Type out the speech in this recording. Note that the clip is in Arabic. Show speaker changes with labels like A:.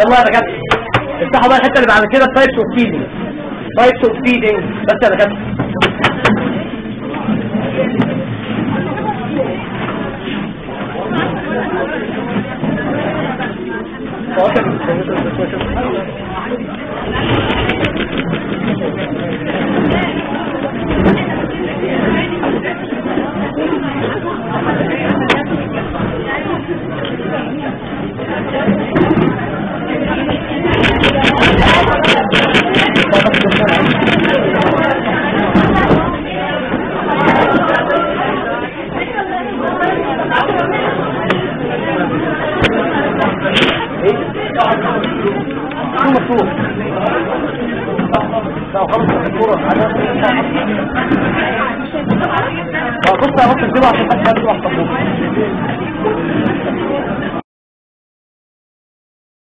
A: يلا يا دكاتره افتحوا بقى الحتة اللي بعد كده. types of feeding types of feeding بس يا دكاتره Awesome. شو مفتوح لو خلص الدكتورة آه بص يا بص الجبهة عشان حد